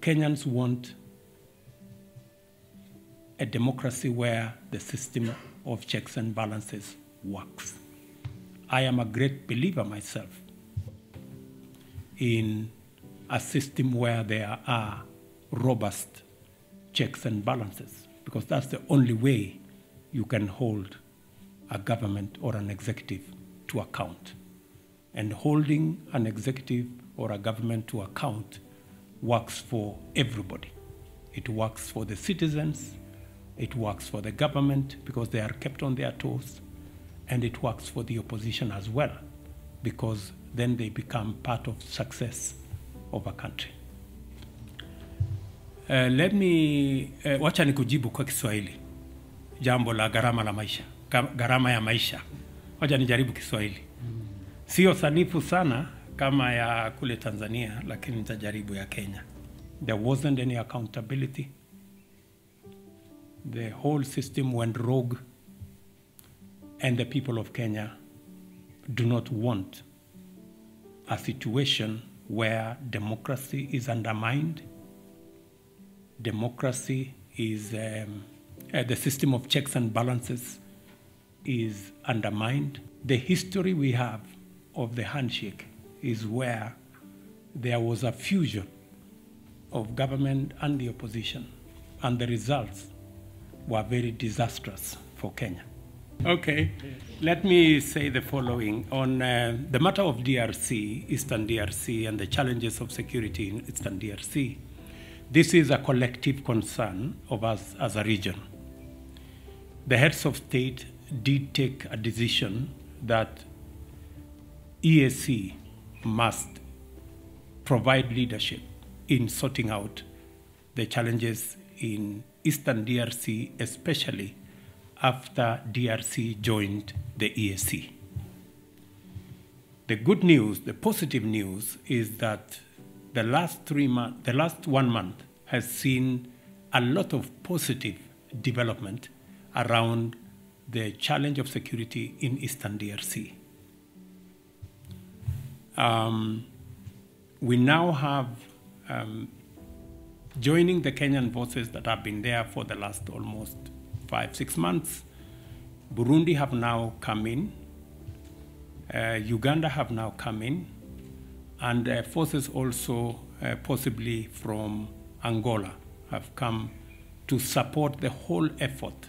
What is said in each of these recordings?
Kenyans want a democracy where the system of checks and balances works. I am a great believer myself in a system where there are robust checks and balances, because that's the only way you can hold a government or an executive to account. And holding an executive or a government to account works for everybody. It works for the citizens, it works for the government because they are kept on their toes, and it works for the opposition as well because then they become part of success of a country. Uh, let me uh, wacha nikujibu kwa Kiswahili jambo la gharama la maisha, gharama ya maisha. Wacha nijaribu Kiswahili, sio sanifu sana kama ya kule Tanzania, lakini nitajaribu ya Kenya. There wasn't any accountability. The whole system went rogue, and the people of Kenya do not want a situation where democracy is undermined, democracy is, um, uh, the system of checks and balances is undermined. The history we have of the handshake is where there was a fusion of government and the opposition, and the results were very disastrous for Kenya. Okay, let me say the following on uh, the matter of DRC, Eastern DRC, and the challenges of security in Eastern DRC. This is a collective concern of us as a region. The heads of state did take a decision that EAC must provide leadership in sorting out the challenges in Eastern DRC, especially after DRC joined the EAC. The good news, the positive news, is that the last three months, the last one month has seen a lot of positive development around the challenge of security in Eastern DRC. Um, we now have um, joining the Kenyan forces that have been there for the last almost five, six months. Burundi have now come in. Uh, Uganda have now come in. And uh, forces also, uh, possibly from Angola, have come to support the whole effort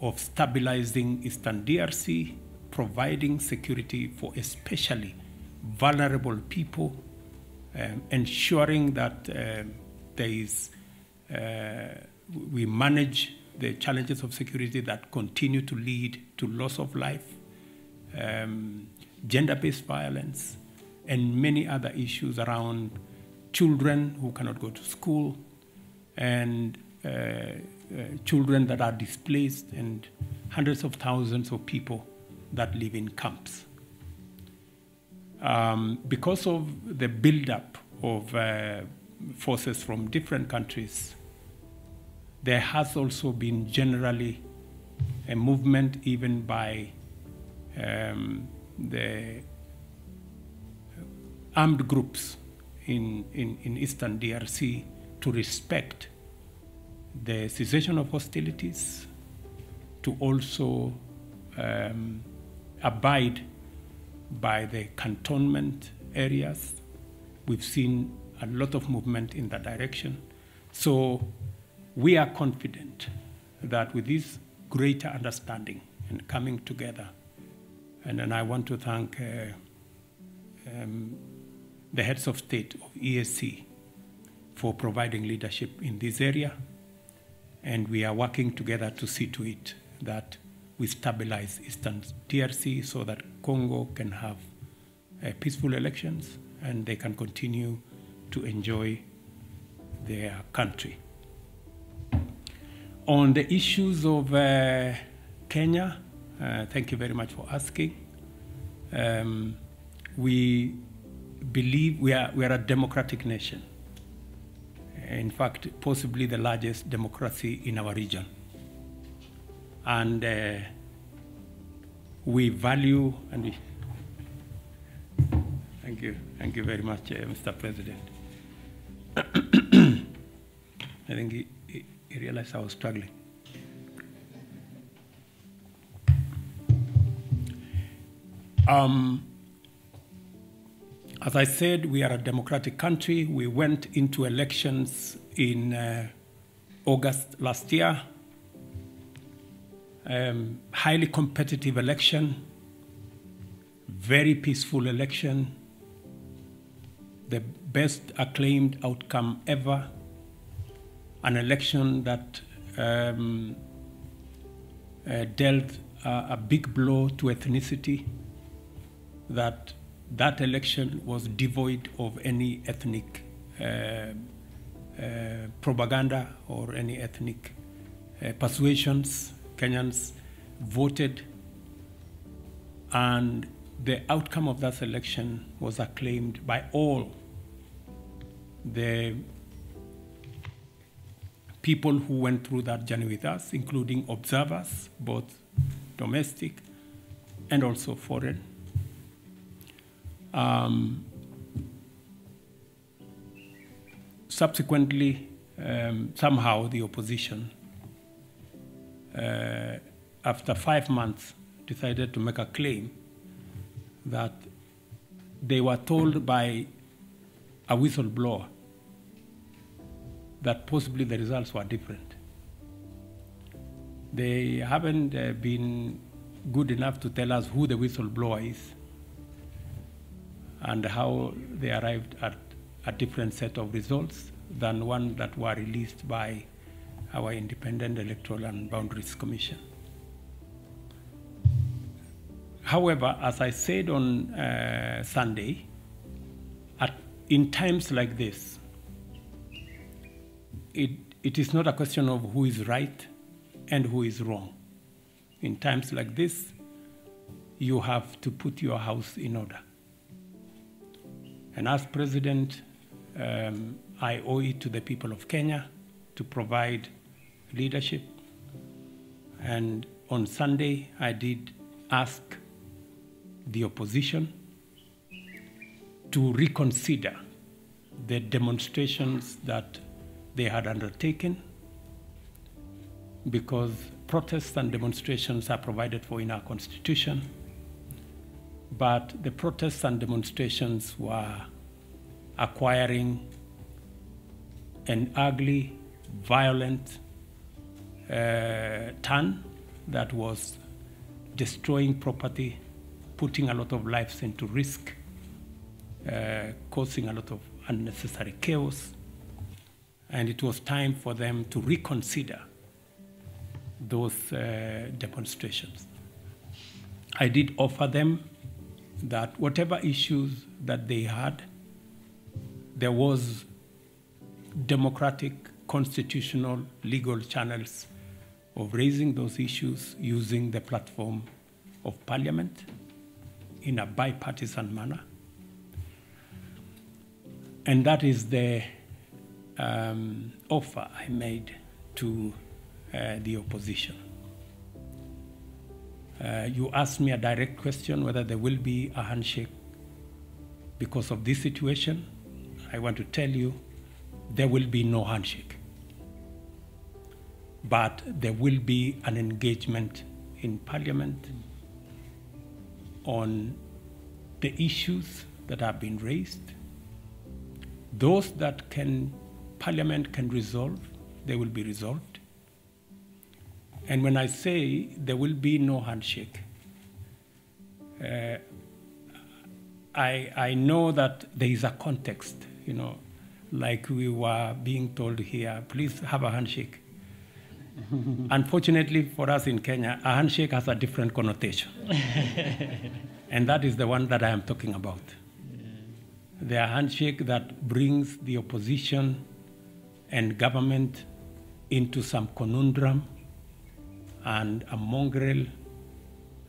of stabilizing Eastern DRC, providing security for especially vulnerable people, um, ensuring that um, there is, uh, we manage the challenges of security that continue to lead to loss of life, um, gender-based violence, and many other issues around children who cannot go to school, and uh, uh, children that are displaced, and hundreds of thousands of people that live in camps. Um, because of the buildup of uh, forces from different countries, there has also been generally a movement, even by um, the armed groups in, in, in Eastern DRC, to respect the cessation of hostilities, to also um, abide by the cantonment areas. We've seen a lot of movement in that direction. So we are confident that with this greater understanding and coming together, and then I want to thank uh, um, the heads of state of EAC for providing leadership in this area, and we are working together to see to it that we stabilize Eastern DRC so that Congo can have uh, peaceful elections and they can continue to enjoy their country. On the issues of uh, Kenya, uh, thank you very much for asking. Um, we believe we are, we are a democratic nation. In fact, possibly the largest democracy in our region. And uh, we value and we, thank you, thank you very much, uh, Mr. President. I think he, he, he realized I was struggling. Um, as I said, we are a democratic country. We went into elections in uh, August last year. Um, highly competitive election, very peaceful election, the best acclaimed outcome ever, an election that um, uh, dealt a, a big blow to ethnicity, that that election was devoid of any ethnic uh, uh, propaganda or any ethnic uh, persuasions. Kenyans voted, and the outcome of that election was acclaimed by all the people who went through that journey with us, including observers, both domestic and also foreign. Um, subsequently, um, somehow the opposition, uh, after five months, decided to make a claim that they were told by a whistleblower that possibly the results were different. They haven't uh, been good enough to tell us who the whistleblower is and how they arrived at a different set of results than one that were released by our Independent Electoral and Boundaries Commission. However, as I said on uh, Sunday, at, in times like this, it, it is not a question of who is right and who is wrong. In times like this, you have to put your house in order. And as president, um, I owe it to the people of Kenya to provide leadership. And on Sunday, I did ask the opposition to reconsider the demonstrations that they had undertaken because protests and demonstrations are provided for in our constitution but the protests and demonstrations were acquiring an ugly, violent uh, turn that was destroying property, putting a lot of lives into risk, uh, causing a lot of unnecessary chaos. And it was time for them to reconsider those uh, demonstrations. I did offer them that whatever issues that they had, there was democratic, constitutional, legal channels of raising those issues using the platform of parliament in a bipartisan manner. And that is the um, offer I made to uh, the opposition. Uh, you asked me a direct question whether there will be a handshake because of this situation. I want to tell you there will be no handshake. But there will be an engagement in Parliament on the issues that have been raised. Those that can Parliament can resolve, they will be resolved. And when I say there will be no handshake, uh, I, I know that there is a context, you know, like we were being told here, please have a handshake. Unfortunately for us in Kenya, a handshake has a different connotation. and that is the one that I am talking about. The handshake that brings the opposition and government into some conundrum and a mongrel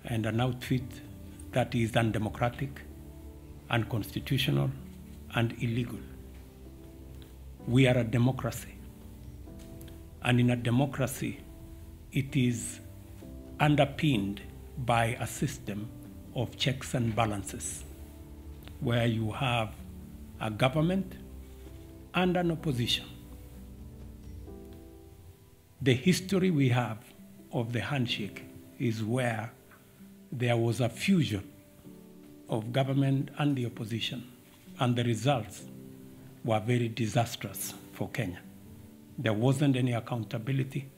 and an outfit that is undemocratic, unconstitutional, and illegal. We are a democracy. And in a democracy, it is underpinned by a system of checks and balances where you have a government and an opposition. the history we have of the handshake is where there was a fusion of government and the opposition, and the results were very disastrous for Kenya. There wasn't any accountability.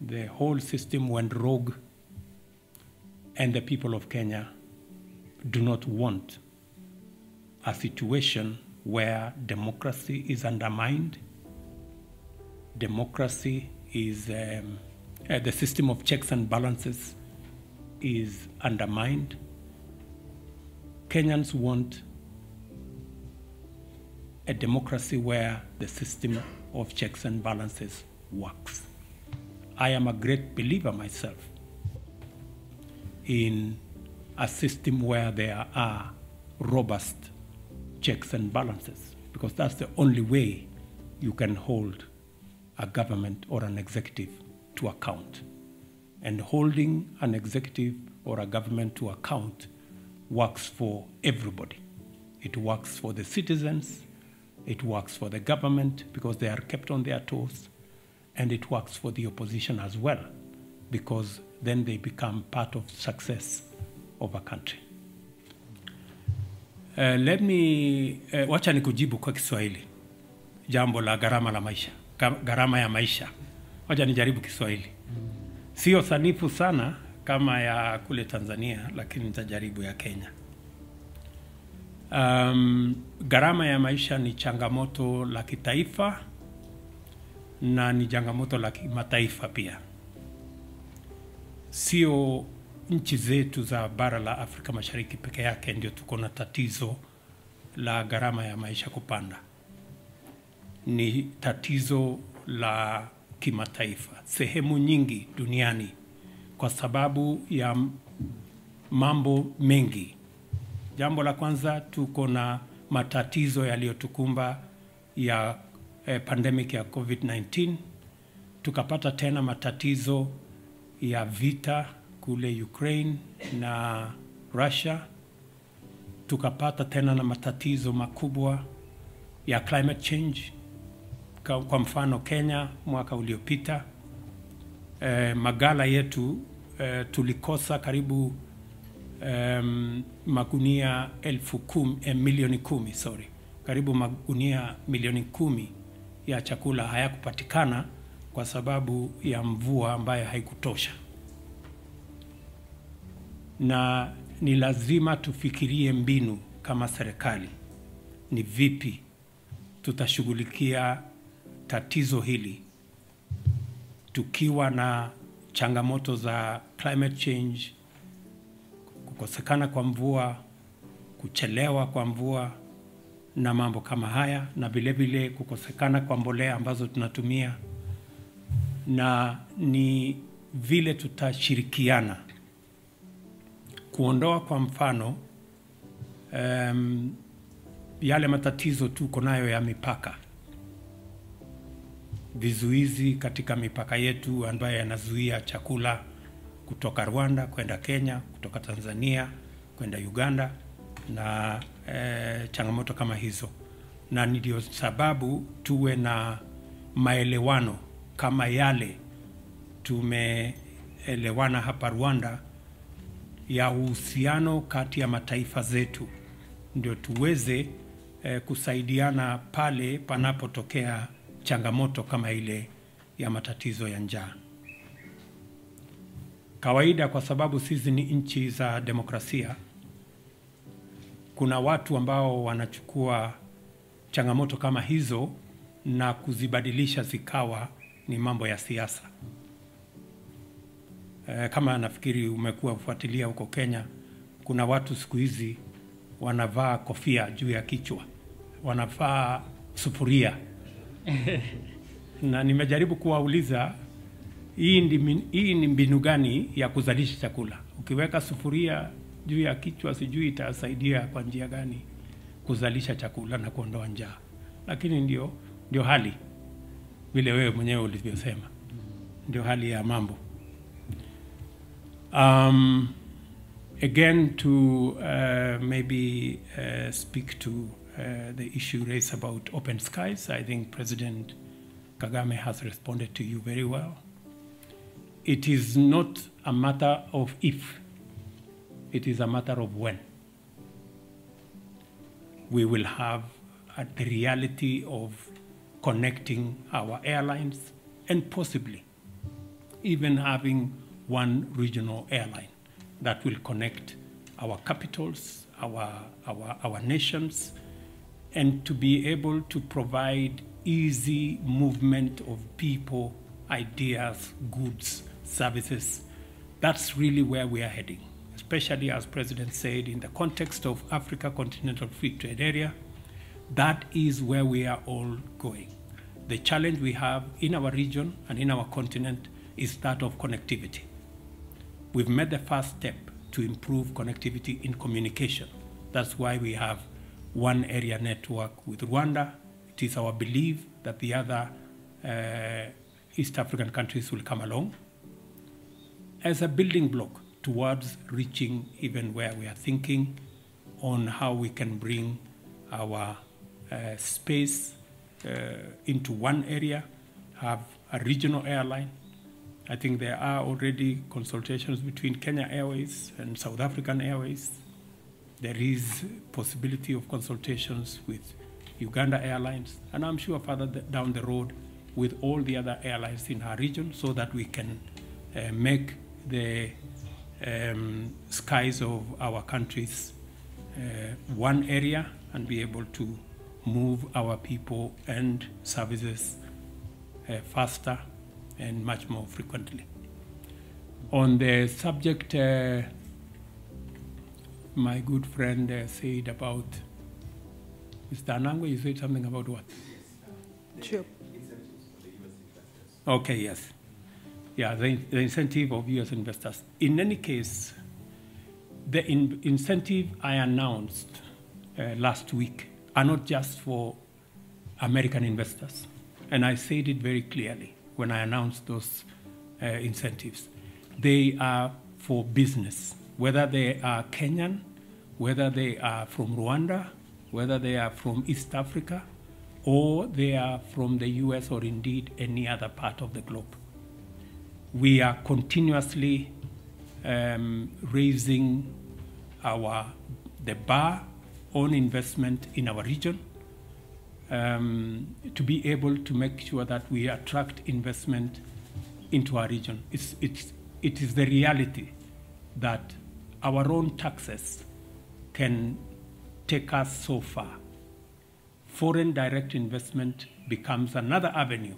The whole system went rogue, and the people of Kenya do not want a situation where democracy is undermined, democracy is, um, uh, the system of checks and balances is undermined. Kenyans want a democracy where the system of checks and balances works. I am a great believer myself in a system where there are robust checks and balances, because that's the only way you can hold a government or an executive to account. And holding an executive or a government to account works for everybody. It works for the citizens, it works for the government because they are kept on their toes, and it works for the opposition as well because then they become part of success of a country. Uh, let me uh, wacha kwa Kiswahili jambo la garama la maisha, gharama ya maisha. Wacha nijaribu Kiswahili, sio sanifu sana kama ya kule Tanzania, lakini nitajaribu ya Kenya. Um, gharama ya maisha ni changamoto la kitaifa na ni changamoto la kimataifa pia, sio nchi zetu za bara la Afrika Mashariki peke yake ndio tuko na tatizo la gharama ya maisha kupanda. Ni tatizo la kimataifa, sehemu nyingi duniani, kwa sababu ya mambo mengi. Jambo la kwanza, tuko na matatizo yaliyotukumba ya eh, pandemic ya COVID-19, tukapata tena matatizo ya vita kule Ukraine na Russia, tukapata tena na matatizo makubwa ya climate change. Kwa mfano Kenya mwaka uliopita eh, magala yetu eh, tulikosa karibu um, magunia elfu kumi, eh, milioni kumi sorry, karibu magunia milioni kumi ya chakula hayakupatikana kwa sababu ya mvua ambayo haikutosha. Na ni lazima tufikirie mbinu kama serikali, ni vipi tutashughulikia tatizo hili? Tukiwa na changamoto za climate change, kukosekana kwa mvua, kuchelewa kwa mvua na mambo kama haya, na vilevile vile kukosekana kwa mbolea ambazo tunatumia, na ni vile tutashirikiana. Kuondoa kwa mfano um, yale matatizo tuko nayo ya mipaka, vizuizi katika mipaka yetu ambayo yanazuia chakula kutoka Rwanda kwenda Kenya, kutoka Tanzania kwenda Uganda na eh, changamoto kama hizo, na ndio sababu tuwe na maelewano kama yale tumeelewana hapa Rwanda ya uhusiano kati ya mataifa zetu, ndio tuweze eh, kusaidiana pale panapotokea changamoto kama ile ya matatizo ya njaa. Kawaida, kwa sababu sisi ni nchi za demokrasia, kuna watu ambao wanachukua changamoto kama hizo na kuzibadilisha zikawa ni mambo ya siasa. E, kama nafikiri umekuwa ufuatilia huko Kenya, kuna watu siku hizi wanavaa kofia juu ya kichwa, wanavaa sufuria. Na nimejaribu kuwauliza hii ndi, hii ni mbinu gani ya kuzalisha chakula? Ukiweka sufuria juu ya kichwa, sijui itasaidia kwa njia gani kuzalisha chakula na kuondoa njaa, lakini ndio, ndio hali vile wewe mwenyewe ulivyosema, ndio hali ya mambo. Um, again to uh, maybe uh, speak to uh, the issue raised about open skies, I think President Kagame has responded to you very well. It is not a matter of if, it is a matter of when. We will have uh, the reality of connecting our airlines and possibly even having one regional airline that will connect our capitals, our, our, our nations, and to be able to provide easy movement of people, ideas, goods, services. That's really where we are heading, especially as President said, in the context of Africa Continental Free Trade Area. That is where we are all going. The challenge we have in our region and in our continent is that of connectivity. We've made the first step to improve connectivity in communication. That's why we have one area network with Rwanda. It is our belief that the other uh, East African countries will come along as a building block towards reaching even where we are thinking on how we can bring our uh, space uh, into one area, have a regional airline. I think there are already consultations between Kenya Airways and South African Airways. There is possibility of consultations with Uganda Airlines, and I'm sure further down the road with all the other airlines in our region so that we can uh, make the um, skies of our countries uh, one area and be able to move our people and services uh, faster and much more frequently. On the subject, uh, my good friend uh, said about Mr. Anangwe, you said something about what? Sure. Okay, yes. Yeah, the, the incentive of US investors. In any case, the in, incentive I announced uh, last week are not just for American investors. And I said it very clearly when I announced those uh, incentives. They are for business, whether they are Kenyan, whether they are from Rwanda, whether they are from East Africa, or they are from the US or indeed any other part of the globe. We are continuously um, raising our the bar on investment in our region um, to be able to make sure that we attract investment into our region. It's, it's, it is the reality that our own taxes can take us so far. Foreign direct investment becomes another avenue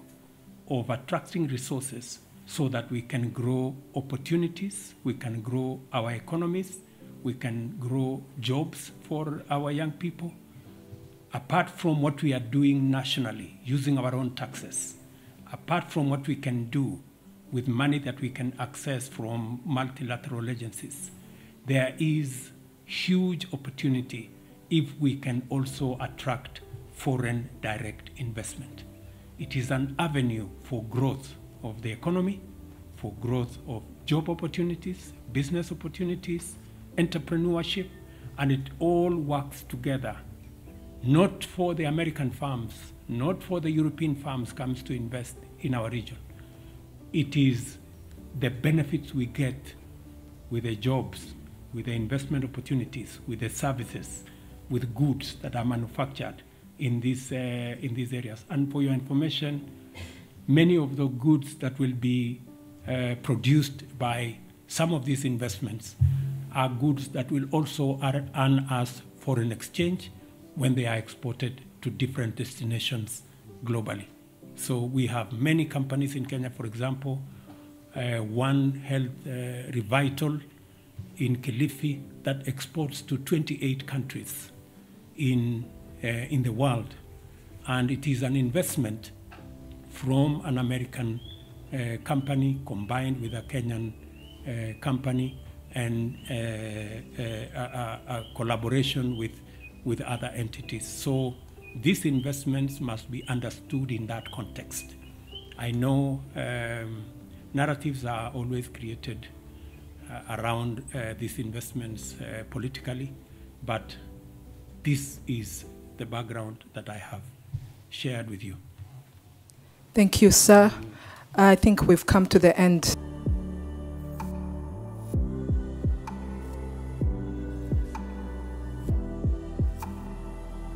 of attracting resources so that we can grow opportunities, we can grow our economies, we can grow jobs for our young people. Apart from what we are doing nationally, using our own taxes, apart from what we can do with money that we can access from multilateral agencies, there is huge opportunity if we can also attract foreign direct investment. It is an avenue for growth of the economy, for growth of job opportunities, business opportunities, entrepreneurship, and it all works together. Not for the American firms, not for the European firms comes to invest in our region. It is the benefits we get with the jobs, with the investment opportunities, with the services, with goods that are manufactured in these, uh, in these areas. And for your information, many of the goods that will be uh, produced by some of these investments are goods that will also earn us foreign exchange when they are exported to different destinations globally. So we have many companies in Kenya, for example, uh, One Health uh, Revital in Kilifi that exports to 28 countries in, uh, in the world. And it is an investment from an American uh, company combined with a Kenyan uh, company and uh, a, a, collaboration with, with other entities. So these investments must be understood in that context. I know um, narratives are always created uh, around uh, these investments uh, politically, but this is the background that I have shared with you. Thank you, sir. I think we've come to the end